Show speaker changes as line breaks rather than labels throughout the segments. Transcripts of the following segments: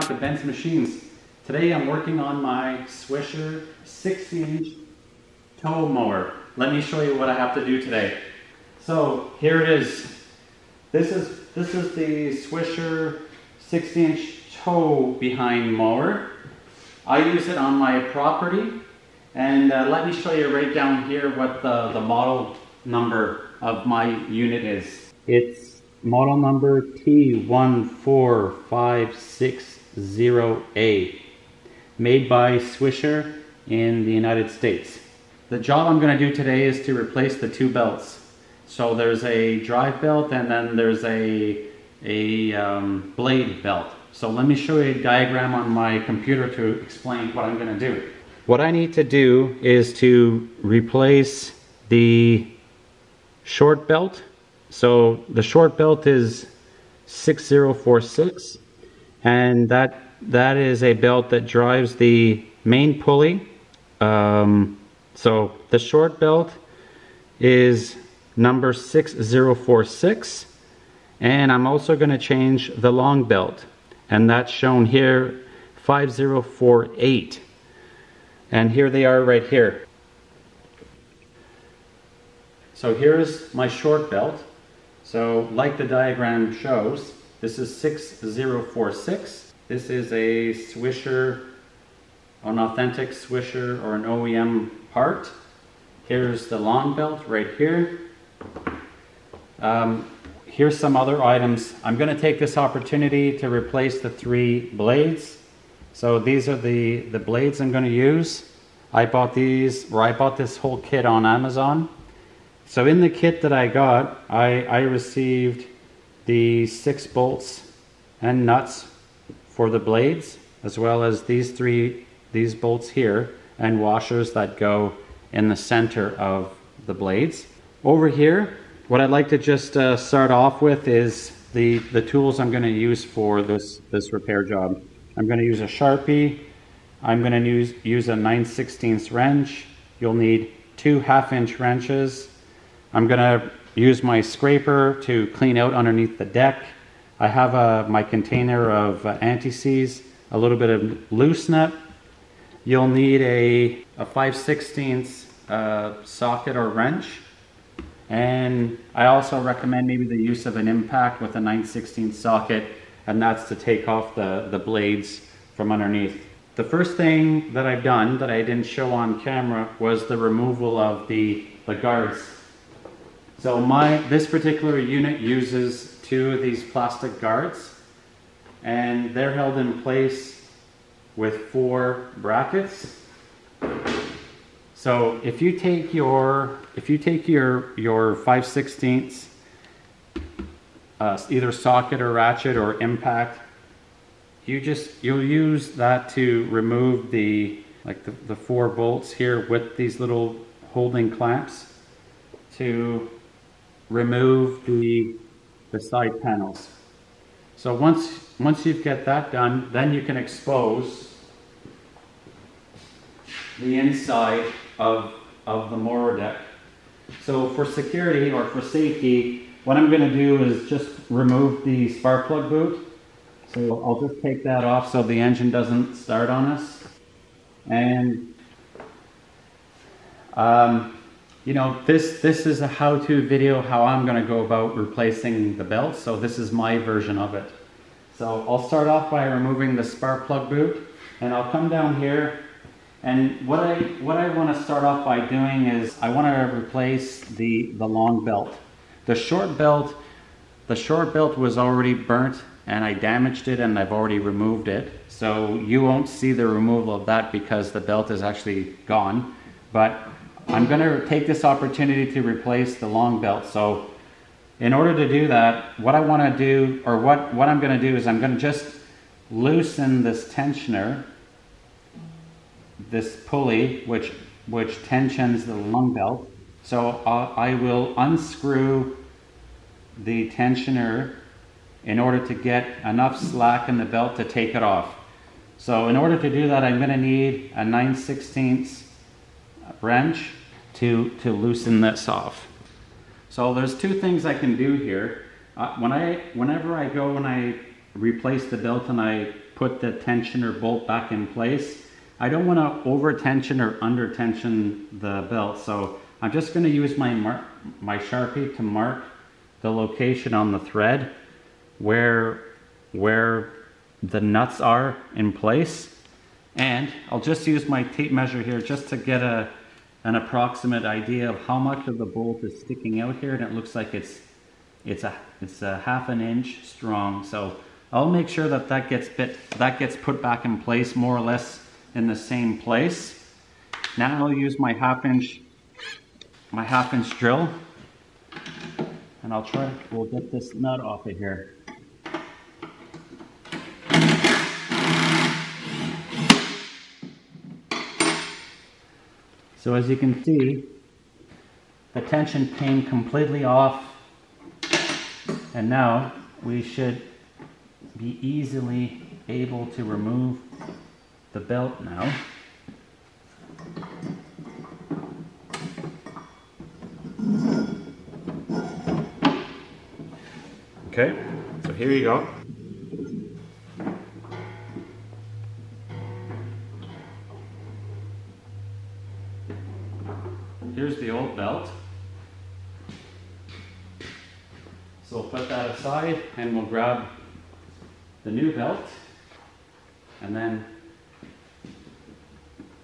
back to Machines. Today I'm working on my Swisher 60 inch tow mower. Let me show you what I have to do today. So here it is. This is, this is the Swisher 60 inch tow behind mower. I use it on my property and uh, let me show you right down here what the, the model number of my unit is. It's model number T14560A, made by Swisher in the United States. The job I'm going to do today is to replace the two belts. So there's a drive belt and then there's a, a um, blade belt. So let me show you a diagram on my computer to explain what I'm going to do. What I need to do is to replace the short belt. So the short belt is 6046 and that that is a belt that drives the main pulley. Um, so the short belt is number 6046 and I'm also going to change the long belt. And that's shown here 5048 and here they are right here. So here's my short belt. So like the diagram shows this is 6046 this is a swisher an authentic swisher or an OEM part here's the long belt right here um, here's some other items. I'm going to take this opportunity to replace the three blades. So these are the, the blades I'm going to use. I bought these, or I bought this whole kit on Amazon. So in the kit that I got, I, I received the six bolts and nuts for the blades, as well as these three, these bolts here, and washers that go in the center of the blades. Over here, what I'd like to just uh, start off with is the, the tools I'm going to use for this, this repair job. I'm going to use a Sharpie. I'm going to use, use a 9 16 wrench. You'll need two half inch wrenches. I'm going to use my scraper to clean out underneath the deck. I have a, my container of uh, anti-seize, a little bit of loose nut. You'll need a, a 5 16 uh, socket or wrench. And I also recommend maybe the use of an impact with a 9 16 socket, and that's to take off the, the blades from underneath. The first thing that I've done that I didn't show on camera was the removal of the, the guards. So my this particular unit uses two of these plastic guards, and they're held in place with four brackets. So if you take your if you take your your 5 16ths uh, either socket or ratchet or impact, you just you'll use that to remove the like the, the four bolts here with these little holding clamps to remove the the side panels. So once once you get that done, then you can expose the inside of, of the mower deck. So for security or for safety, what I'm going to do is just remove the spark plug boot. So I'll just take that off so the engine doesn't start on us. And um, you know, this, this is a how-to video how I'm going to go about replacing the belt. So this is my version of it. So I'll start off by removing the spark plug boot and I'll come down here and what I, what I want to start off by doing is I want to replace the, the long belt. The short belt, the short belt was already burnt and I damaged it and I've already removed it. So you won't see the removal of that because the belt is actually gone. But I'm going to take this opportunity to replace the long belt. So in order to do that, what I want to do, or what, what I'm going to do is I'm going to just loosen this tensioner this pulley which which tensions the long belt. So uh, I will unscrew the tensioner in order to get enough slack in the belt to take it off. So in order to do that, I'm going to need a 9 16 wrench to, to loosen this off. So there's two things I can do here. Uh, when I, whenever I go and I replace the belt and I put the tensioner bolt back in place, I don't want to over tension or under tension the belt. So I'm just going to use my my Sharpie to mark the location on the thread where, where the nuts are in place. And I'll just use my tape measure here just to get a, an approximate idea of how much of the bolt is sticking out here. And it looks like it's, it's, a, it's a half an inch strong. So I'll make sure that that gets, bit, that gets put back in place more or less in the same place. Now I'll use my half inch, my half inch drill and I'll try, we'll get this nut off of here. So as you can see, the tension came completely off and now we should be easily able to remove the belt now. Okay, so here you go. And we'll grab the new belt and then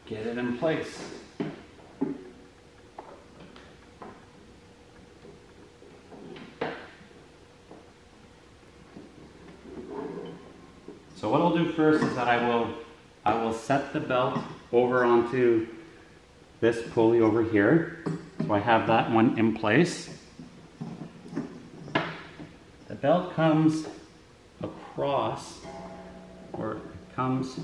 get it in place. So what I'll do first is that I will I will set the belt over onto this pulley over here. So I have that one in place. Belt comes across, or it comes,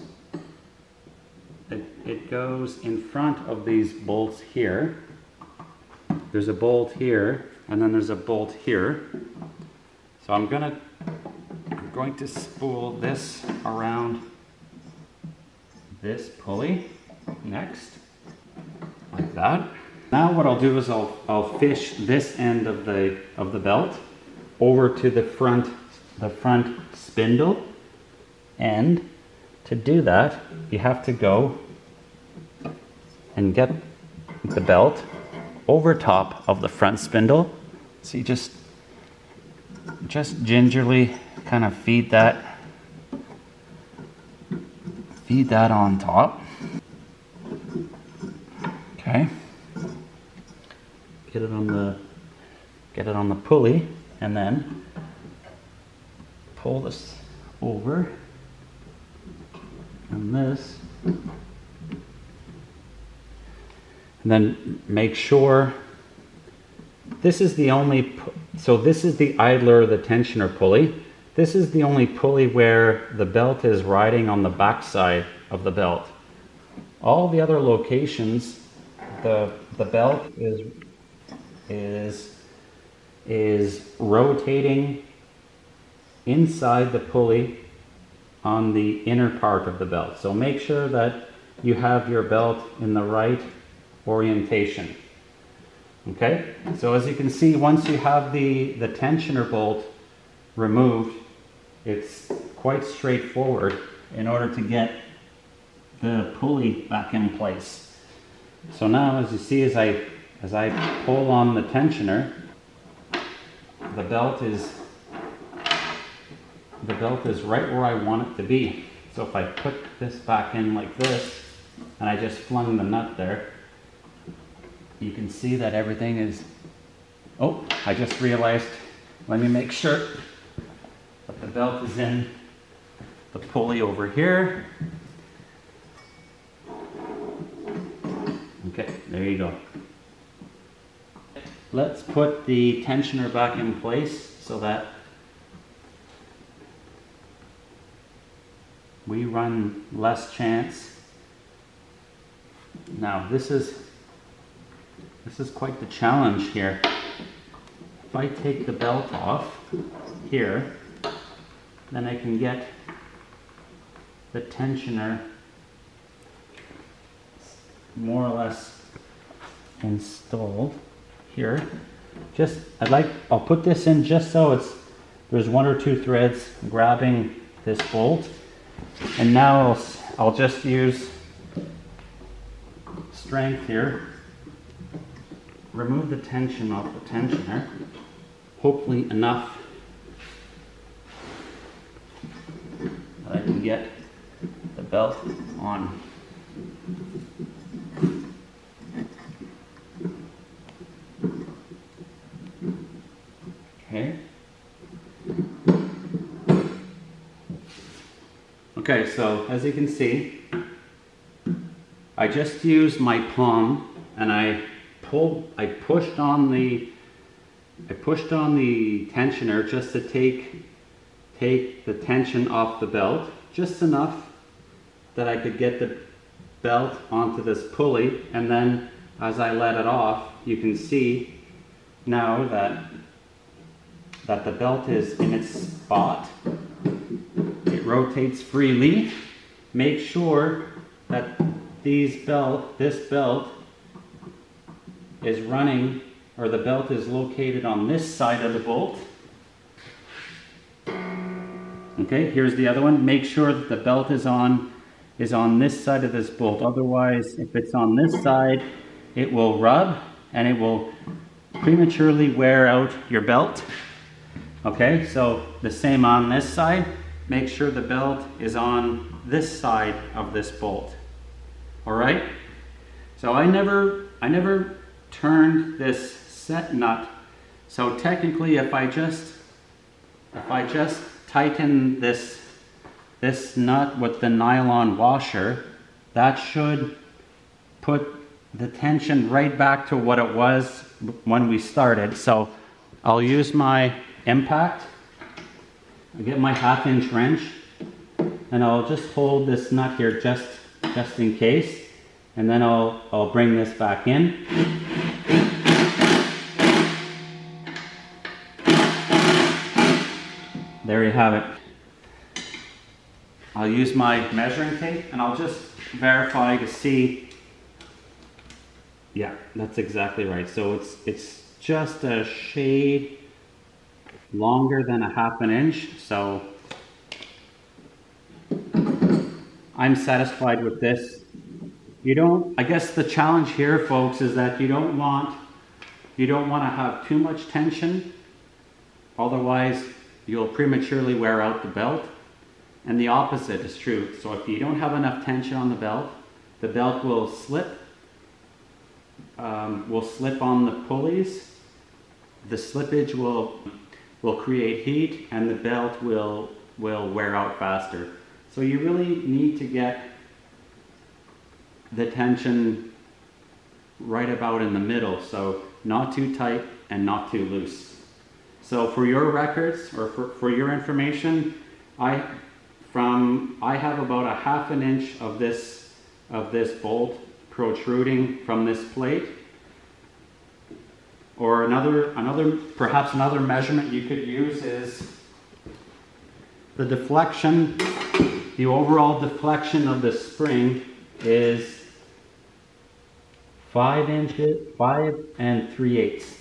it, it goes in front of these bolts here. There's a bolt here, and then there's a bolt here. So I'm gonna I'm going to spool this around this pulley next, like that. Now what I'll do is I'll, I'll fish this end of the, of the belt over to the front, the front spindle. And to do that, you have to go and get the belt over top of the front spindle. So you just, just gingerly kind of feed that feed that on top. Okay. Get it on the get it on the pulley and then pull this over. And this. And then make sure this is the only so this is the idler the tensioner pulley. This is the only pulley where the belt is riding on the backside of the belt. All the other locations, the, the belt is, is, is rotating inside the pulley on the inner part of the belt. So make sure that you have your belt in the right orientation. Okay, so as you can see, once you have the, the tensioner bolt removed, it's quite straightforward in order to get the pulley back in place. So now as you see as I as I pull on the tensioner the belt is the belt is right where I want it to be. So if I put this back in like this and I just flung the nut there you can see that everything is oh I just realized let me make sure but the belt is in the pulley over here. Okay, there you go. Let's put the tensioner back in place so that we run less chance. Now this is this is quite the challenge here. If I take the belt off here, then I can get the tensioner more or less installed here. Just, I'd like, I'll put this in just so it's there's one or two threads grabbing this bolt. And now I'll, I'll just use strength here. Remove the tension off the tensioner. Hopefully enough that I can get the belt on. Okay. Okay, so as you can see, I just used my palm and I pulled, I pushed on the, I pushed on the tensioner just to take, take the tension off the belt, just enough that I could get the belt onto this pulley and then as I let it off, you can see now that that the belt is in its spot. Rotates freely. Make sure that these belt, this belt is running or the belt is located on this side of the bolt. Okay, here's the other one. Make sure that the belt is on is on this side of this bolt. Otherwise, if it's on this side, it will rub and it will prematurely wear out your belt. Okay, so the same on this side. Make sure the belt is on this side of this bolt. All right? So I never, I never turned this set nut. So technically if I just, if I just tighten this, this nut with the nylon washer, that should put the tension right back to what it was when we started. So I'll use my impact. I get my half inch wrench and I'll just hold this nut here just, just in case. And then I'll, I'll bring this back in. There you have it. I'll use my measuring tape and I'll just verify to see. Yeah, that's exactly right. So it's, it's just a shade longer than a half an inch, so I'm satisfied with this. You don't, I guess the challenge here, folks, is that you don't want, you don't want to have too much tension, otherwise you'll prematurely wear out the belt. And the opposite is true. So if you don't have enough tension on the belt, the belt will slip, um, will slip on the pulleys. The slippage will will create heat and the belt will, will wear out faster. So you really need to get the tension right about in the middle. So not too tight and not too loose. So for your records or for, for your information, I from I have about a half an inch of this of this bolt protruding from this plate or another, another, perhaps another measurement you could use is the deflection, the overall deflection of the spring is five inches, five and three eighths.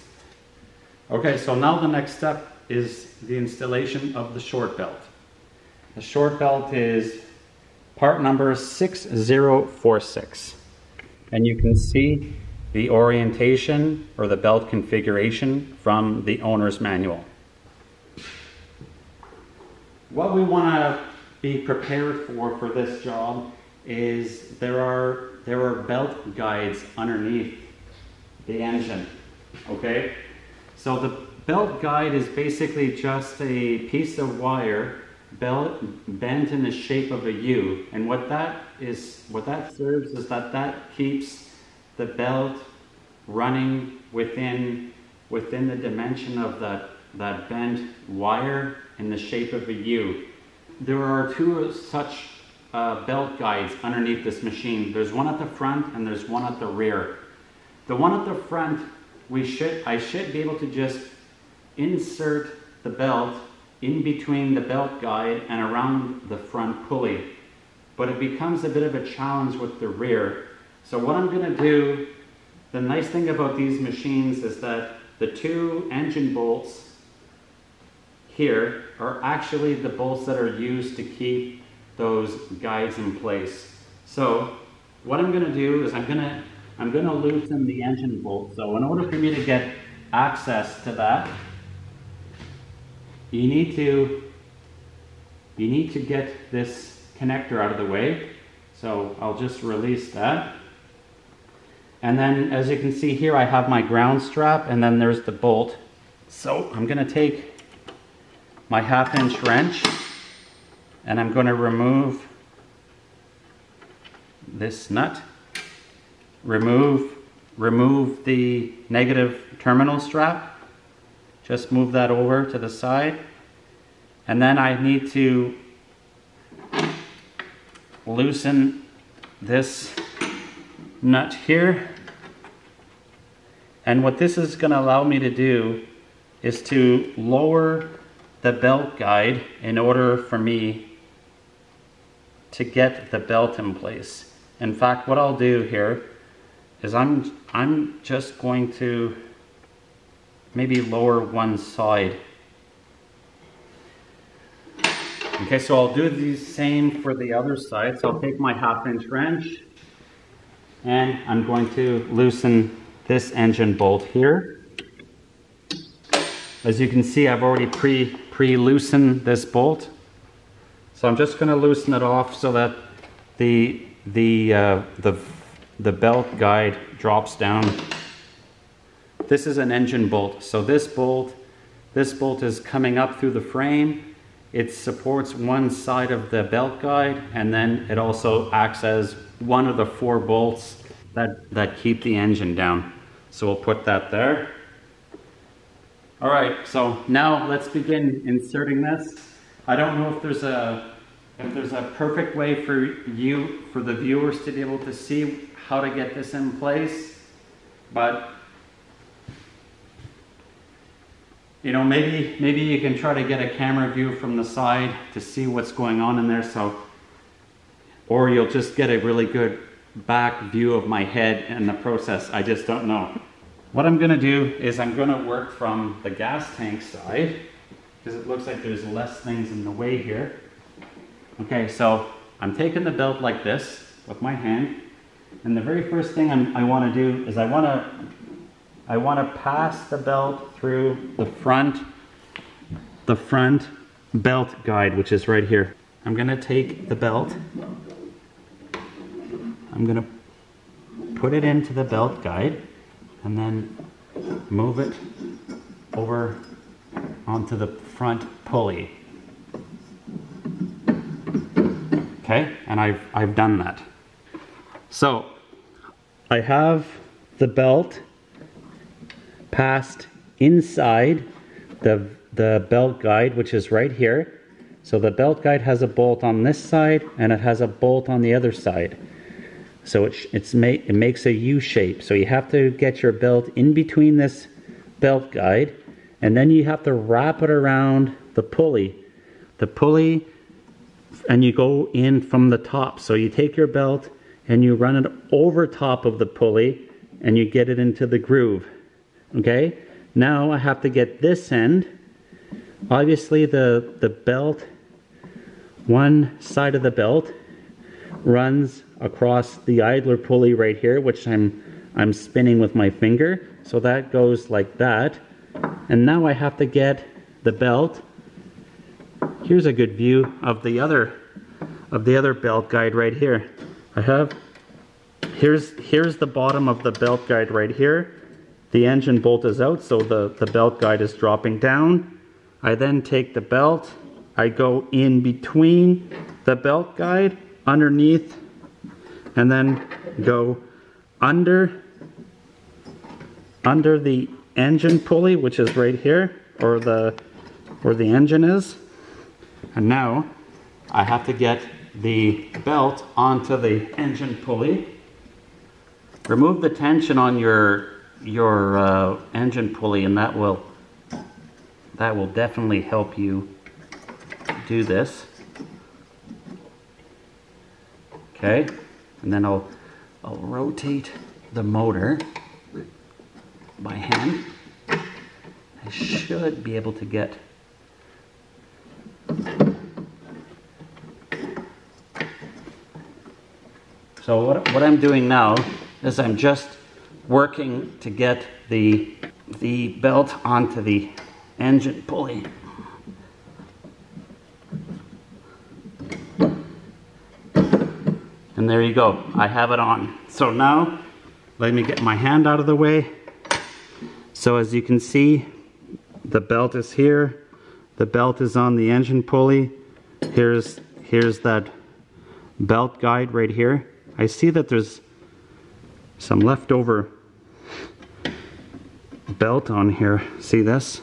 Okay, so now the next step is the installation of the short belt. The short belt is part number 6046. And you can see the orientation or the belt configuration from the owner's manual. What we want to be prepared for for this job is there are there are belt guides underneath the engine okay so the belt guide is basically just a piece of wire belt bent in the shape of a U and what that is what that serves is that that keeps the belt running within, within the dimension of that, that bent wire in the shape of a U. There are two such uh, belt guides underneath this machine. There's one at the front and there's one at the rear. The one at the front, we should, I should be able to just insert the belt in between the belt guide and around the front pulley. But it becomes a bit of a challenge with the rear. So what I'm going to do, the nice thing about these machines is that the two engine bolts here are actually the bolts that are used to keep those guides in place. So what I'm gonna do is I'm gonna, I'm gonna loosen the engine bolt. So in order for me to get access to that, you need to, you need to get this connector out of the way. So I'll just release that. And then as you can see here, I have my ground strap and then there's the bolt. So I'm gonna take my half inch wrench and I'm gonna remove this nut, remove, remove the negative terminal strap, just move that over to the side. And then I need to loosen this nut here. And what this is going to allow me to do is to lower the belt guide in order for me to get the belt in place. In fact, what I'll do here is I'm, I'm just going to maybe lower one side. Okay, so I'll do the same for the other side. So I'll take my half inch wrench and I'm going to loosen this engine bolt here. As you can see, I've already pre, pre-loosened this bolt. So I'm just going to loosen it off so that the, the, uh, the, the belt guide drops down. This is an engine bolt. So this bolt, this bolt is coming up through the frame. It supports one side of the belt guide and then it also acts as one of the four bolts that, that keep the engine down. So we'll put that there. All right, so now let's begin inserting this. I don't know if there's a if there's a perfect way for you, for the viewers to be able to see how to get this in place, but you know, maybe maybe you can try to get a camera view from the side to see what's going on in there. So, or you'll just get a really good back view of my head and the process. I just don't know. What I'm gonna do is I'm gonna work from the gas tank side because it looks like there's less things in the way here. Okay, so I'm taking the belt like this with my hand. And the very first thing I'm, i want to do is I want to I want to pass the belt through the front the front belt guide, which is right here. I'm to take the belt I'm going to put it into the belt guide and then move it over onto the front pulley. Okay, and I've, I've done that. So I have the belt passed inside the, the belt guide, which is right here. So the belt guide has a bolt on this side and it has a bolt on the other side. So it, it's it makes a U shape. So you have to get your belt in between this belt guide and then you have to wrap it around the pulley. The pulley and you go in from the top. So you take your belt and you run it over top of the pulley and you get it into the groove. Okay? Now I have to get this end. Obviously the, the belt, one side of the belt runs across the idler pulley right here, which I'm, I'm spinning with my finger. So that goes like that. And now I have to get the belt. Here's a good view of the other of the other belt guide right here. I have here's here's the bottom of the belt guide right here. The engine bolt is out, so the, the belt guide is dropping down. I then take the belt, I go in between the belt guide, underneath and then go under under the engine pulley which is right here or the where the engine is. And now I have to get the belt onto the engine pulley. Remove the tension on your your uh, engine pulley and that will that will definitely help you do this. Okay and then I'll, I'll rotate the motor by hand. I should be able to get So what, what I'm doing now is I'm just working to get the, the belt onto the engine pulley. And there you go, I have it on. So now, let me get my hand out of the way. So as you can see, the belt is here. The belt is on the engine pulley. Here's, here's that belt guide right here. I see that there's some leftover belt on here. See this?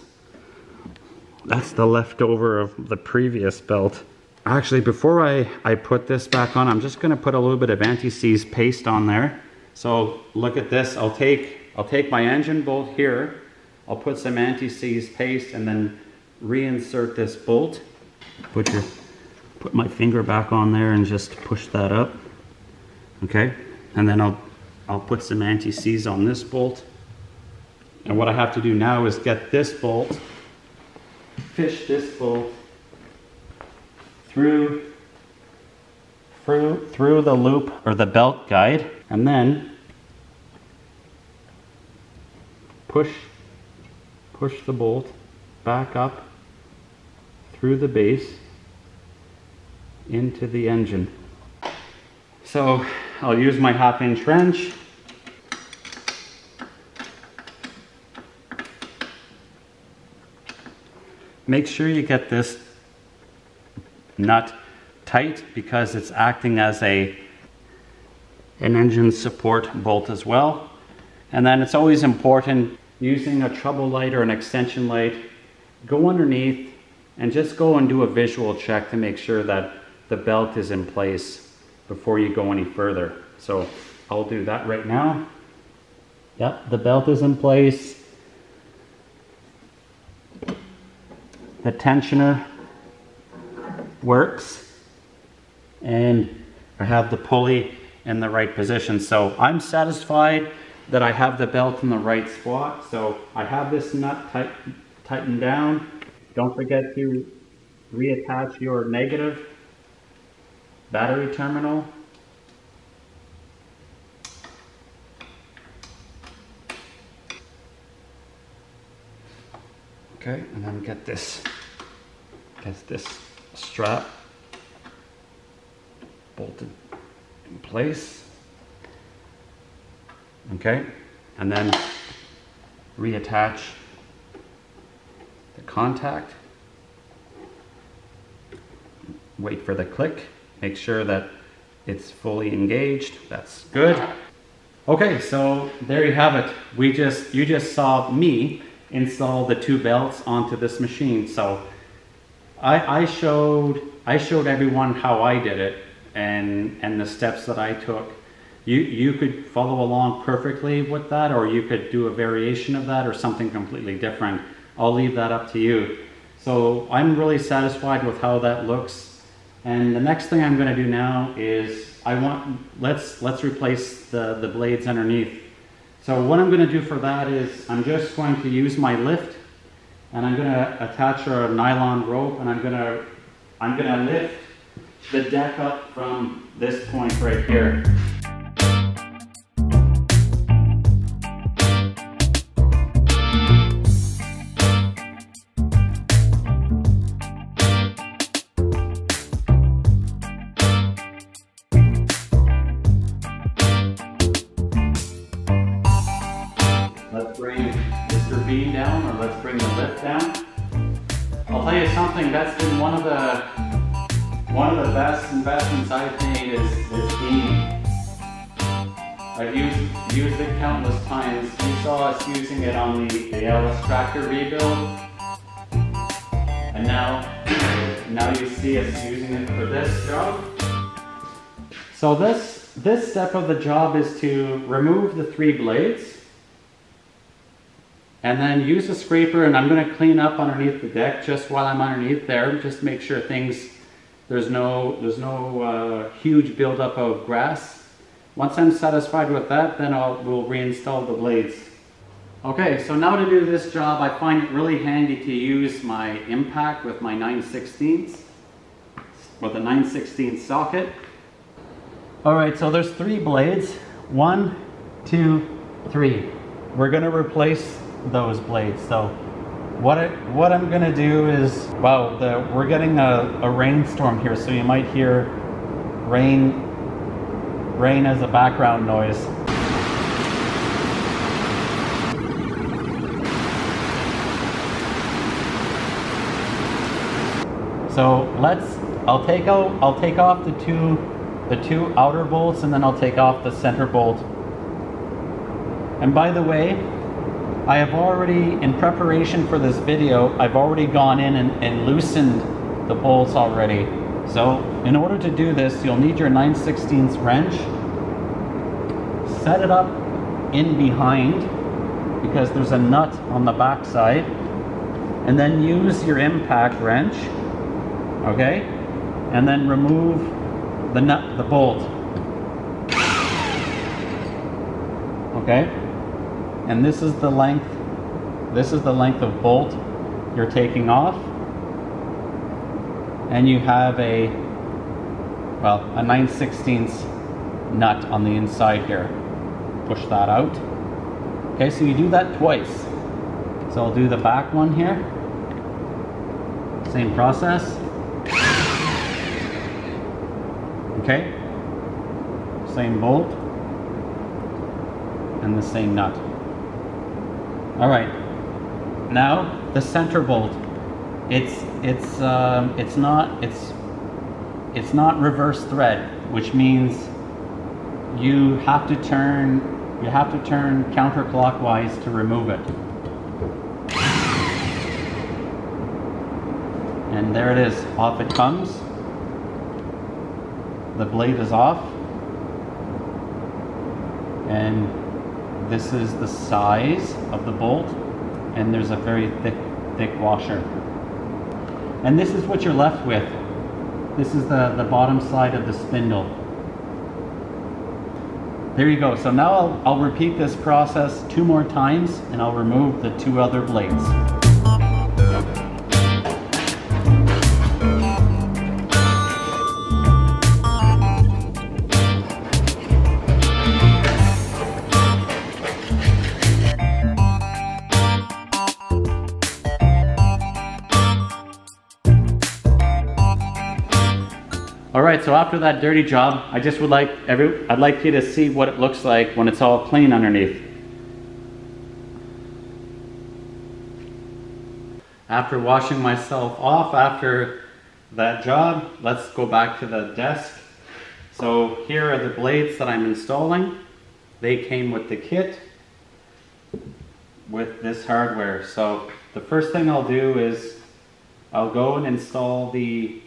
That's the leftover of the previous belt. Actually, before I, I put this back on, I'm just gonna put a little bit of anti-seize paste on there. So look at this, I'll take, I'll take my engine bolt here, I'll put some anti-seize paste and then reinsert this bolt. Put your, put my finger back on there and just push that up. Okay, and then I'll, I'll put some anti-seize on this bolt. And what I have to do now is get this bolt, fish this bolt through, through, through the loop or the belt guide, and then push, push the bolt back up through the base into the engine. So I'll use my half inch wrench Make sure you get this nut tight because it's acting as a an engine support bolt as well. And then it's always important using a trouble light or an extension light, go underneath and just go and do a visual check to make sure that the belt is in place before you go any further. So I'll do that right now. Yep, the belt is in place. the tensioner works and I have the pulley in the right position. So I'm satisfied that I have the belt in the right spot. So I have this nut tight, tightened down. Don't forget to reattach your negative battery terminal. Okay, and then get this, get this strap bolted in place. Okay, and then reattach the contact. Wait for the click. Make sure that it's fully engaged. That's good. Okay, so there you have it. We just, you just saw me install the two belts onto this machine. So I, I showed I showed everyone how I did it and and the steps that I took. You you could follow along perfectly with that, or you could do a variation of that, or something completely different. I'll leave that up to you. So I'm really satisfied with how that looks. And the next thing I'm going to do now is I want let's let's replace the the blades underneath. So what I'm going to do for that is I'm just going to use my lift and I'm going to attach a nylon rope and I'm going to I'm going to lift the deck up from this point right here. I've made is beanie. I've used, used it countless times. You saw us using it on the, the LS tractor rebuild. And now, now you see us using it for this job. So this, this step of the job is to remove the three blades and then use a scraper and I'm going to clean up underneath the deck just while I'm underneath there just make sure things there's no there's no uh, huge buildup of grass once I'm satisfied with that, then I'll, we'll reinstall the blades. Okay, so now to do this job, I find it really handy to use my impact with my 9 16 with a 9 16 socket. All right, so there's three blades. One, two, three. We're gonna replace those blades. So what, I, what I'm gonna do is, wow, the, we're getting a, a rainstorm here, so you might hear rain, rain as a background noise. So let's, I'll take out, I'll take off the two, the two outer bolts and then I'll take off the center bolt. And by the way, I have already, in preparation for this video, I've already gone in and, and loosened the bolts already. So in order to do this, you'll need your 9 16 wrench. Set it up in behind because there's a nut on the back side. And then use your impact wrench okay? And then remove the nut, the bolt. Okay? And this is the length, this is the length of bolt you're taking off. And you have a, well, a 9 16 nut on the inside here. Push that out. Okay, so you do that twice. So I'll do the back one here. Same process. Okay? Same bolt and the same nut. All right. Now the center bolt. It's it's um, it's not it's it's not reverse thread, which means you have to turn you have to turn counterclockwise to remove it. And there it is, off it comes the blade is off and this is the size of the bolt and there's a very thick thick washer. And this is what you're left with. This is the the bottom side of the spindle. There you go. So now I'll, I'll repeat this process two more times and I'll remove the two other blades right, so after that dirty job, I just would like every, I'd like you to see what it looks like when it's all clean underneath. After washing myself off after that job, let's go back to the desk. So here are the blades that I'm installing. They came with the kit with this hardware. So the first thing I'll do is I'll go and install the,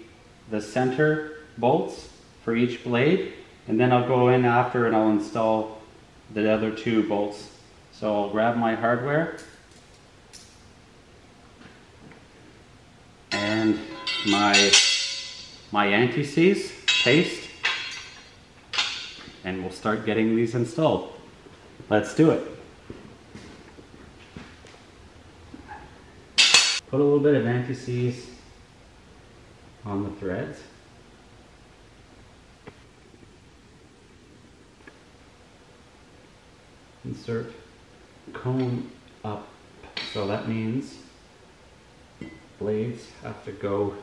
the center bolts for each blade and then I'll go in after and I'll install the other two bolts. So I'll grab my hardware and my my anti-seize paste and we'll start getting these installed. Let's do it. Put a little bit of anti-seize on the threads. Insert cone up. So that means blades have to go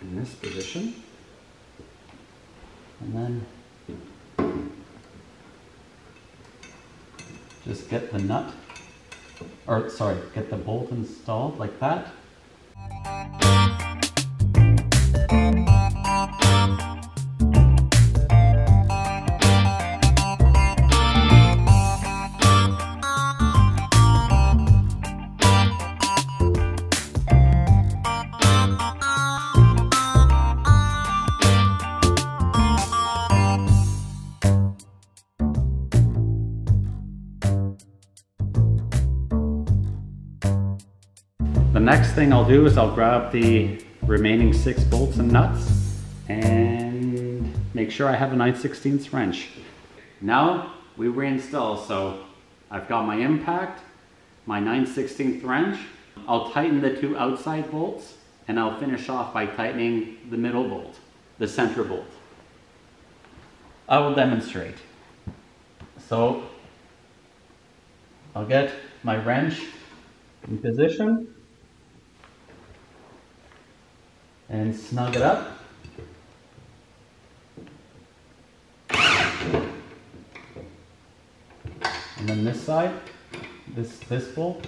in this position. And then just get the nut, or sorry, get the bolt installed like that. The next thing I'll do is I'll grab the remaining six bolts and nuts and make sure I have a 9 16 wrench. Now we reinstall, so I've got my impact, my 9 16 wrench. I'll tighten the two outside bolts and I'll finish off by tightening the middle bolt, the center bolt. I will demonstrate. So I'll get my wrench in position and snug it up. And then this side, this, this bolt.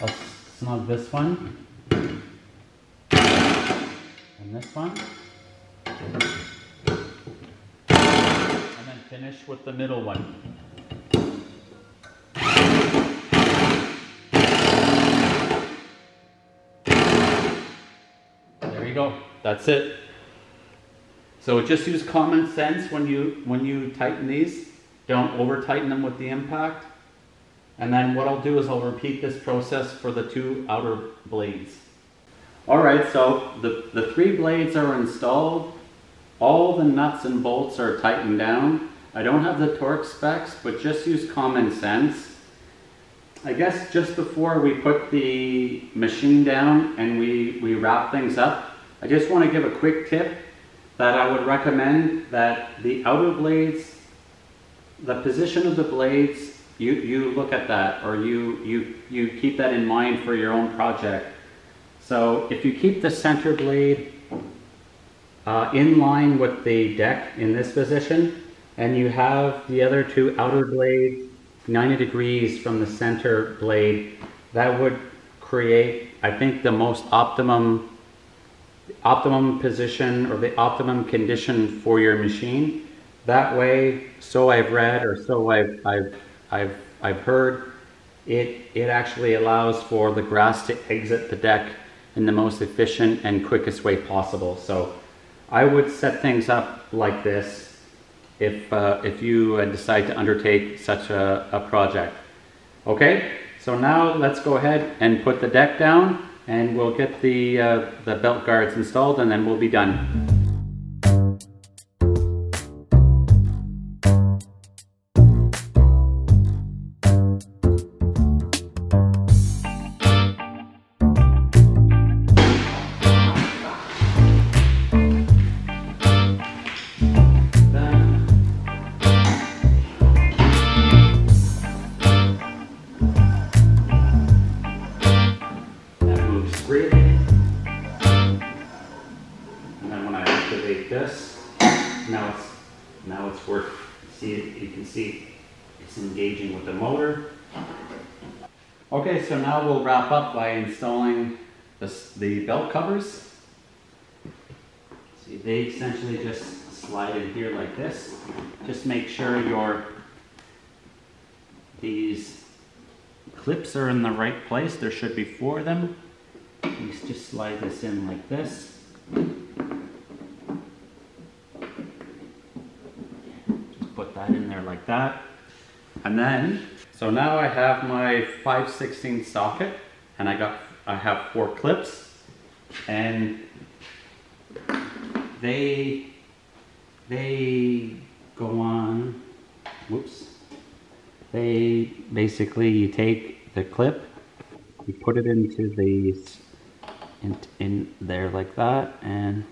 I'll snug this one. And this one. Then finish with the middle one. There you go. That's it. So just use common sense when you when you tighten these. Don't over tighten them with the impact. And then what I'll do is I'll repeat this process for the two outer blades. All right, so the, the three blades are installed. All the nuts and bolts are tightened down. I don't have the torque specs, but just use common sense. I guess just before we put the machine down and we, we wrap things up, I just want to give a quick tip that I would recommend that the outer blades, the position of the blades you, you look at that or you, you, you keep that in mind for your own project. So if you keep the center blade uh, in line with the deck in this position and you have the other two outer blades 90 degrees from the center blade, that would create, I think, the most optimum optimum position or the optimum condition for your machine. That way, so I've read or so I've, I've I've, I've heard it, it actually allows for the grass to exit the deck in the most efficient and quickest way possible. So I would set things up like this if, uh, if you uh, decide to undertake such a, a project. Okay, so now let's go ahead and put the deck down and we'll get the, uh, the belt guards installed and then we'll be done. Okay, so now we'll wrap up by installing the belt covers. See, they essentially just slide in here like this. Just make sure your these clips are in the right place. There should be four of them. You just slide this in like this. Just put that in there like that. And then, so now I have my 5 16 socket and I got, I have four clips and they, they go on, whoops, they basically, you take the clip, you put it into these, in, in there like that and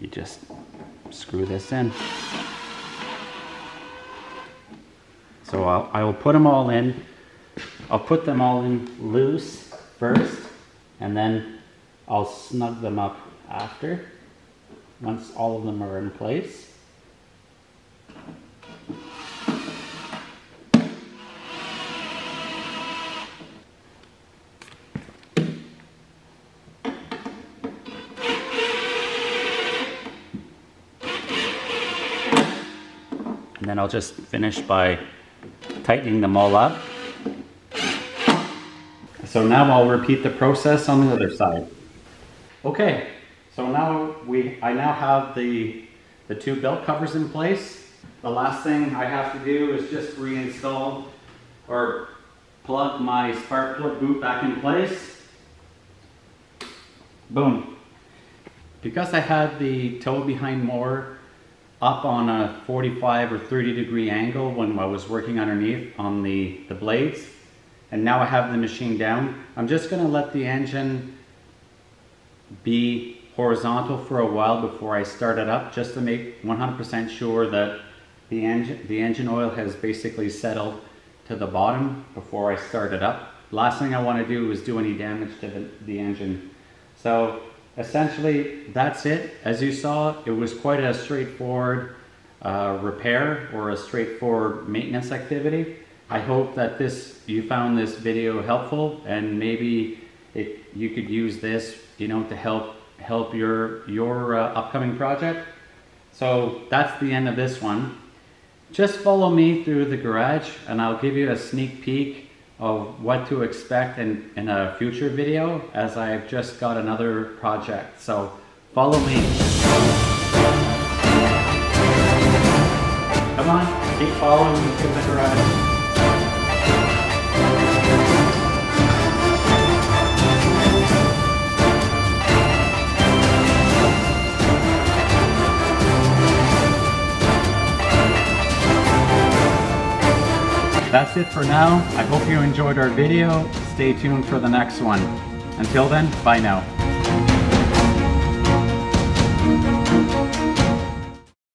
you just screw this in. So I'll, I will put them all in. I'll put them all in loose first, and then I'll snug them up after, once all of them are in place. And then I'll just finish by tightening them all up. So now I'll repeat the process on the other side. Okay, so now we, I now have the, the two belt covers in place. The last thing I have to do is just reinstall or plug my spark plug boot back in place. Boom. Because I had the tow behind mower up on a 45 or 30 degree angle when I was working underneath on the, the blades. And now I have the machine down. I'm just gonna let the engine be horizontal for a while before I start it up, just to make 100% sure that the engine, the engine oil has basically settled to the bottom before I start it up. Last thing I wanna do is do any damage to the, the engine. So essentially that's it. As you saw, it was quite a straightforward uh, repair or a straightforward maintenance activity. I hope that this you found this video helpful and maybe it, you could use this, you know, to help help your your uh, upcoming project. So that's the end of this one. Just follow me through the garage and I'll give you a sneak peek of what to expect in, in a future video as I've just got another project. So follow me. Come on, keep following me through the garage. That's it for now. I hope you enjoyed our video. Stay tuned for the next one. Until then, bye now.